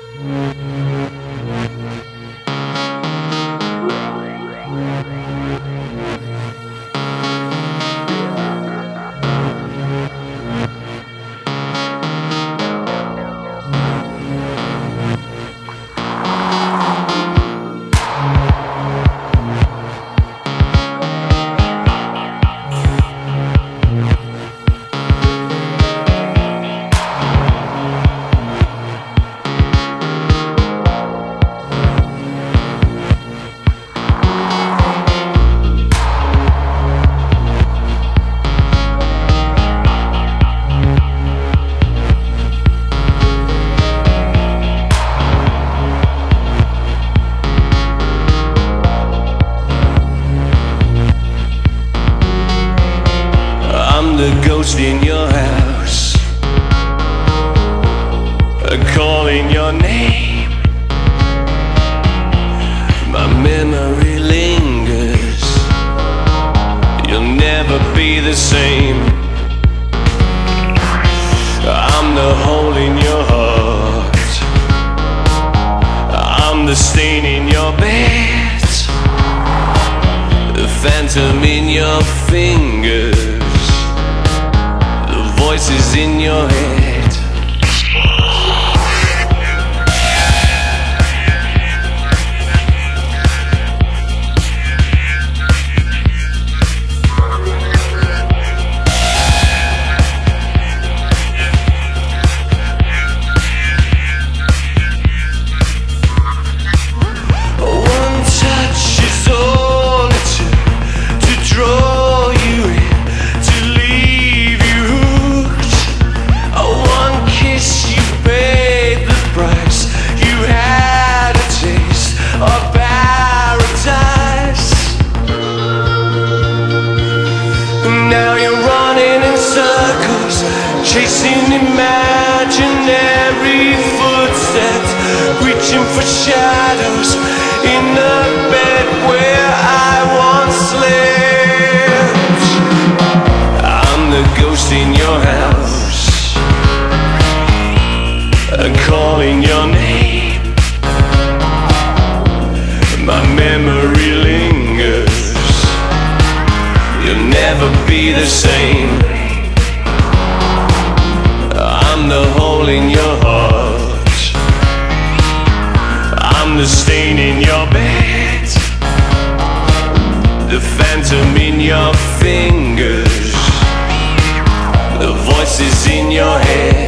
Mm-hmm. Ghost in your house, calling your name. My memory lingers. You'll never be the same. I'm the hole in your heart. I'm the stain in your bed. The phantom in your fingers. Voices in your head. Reaching for shadows in the bed where I once slept. I'm the ghost in your house, calling your name. My memory lingers. You'll never be the same. The voices in your head.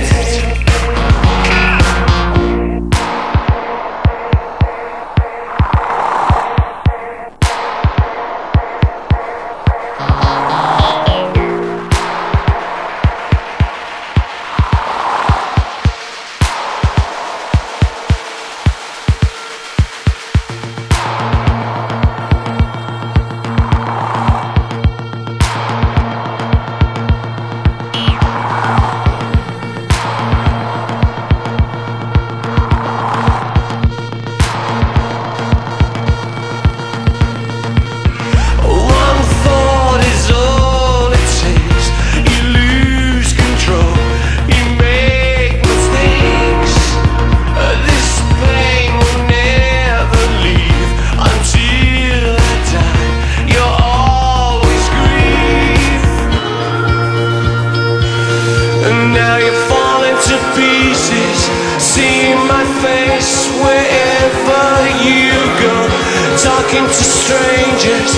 Talking to strangers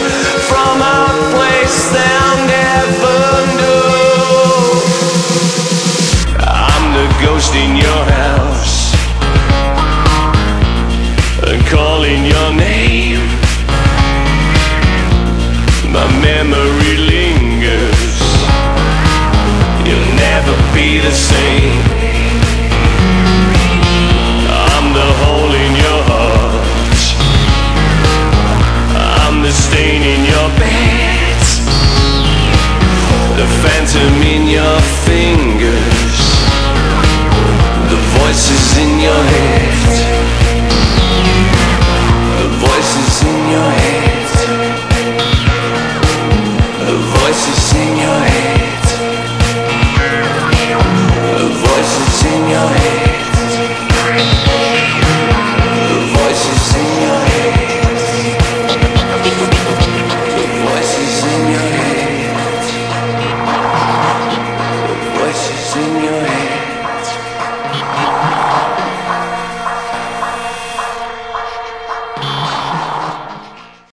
from a place they'll never know. I'm the ghost in your house, calling your name. My memory Phantom in your fingers. The voices in your head.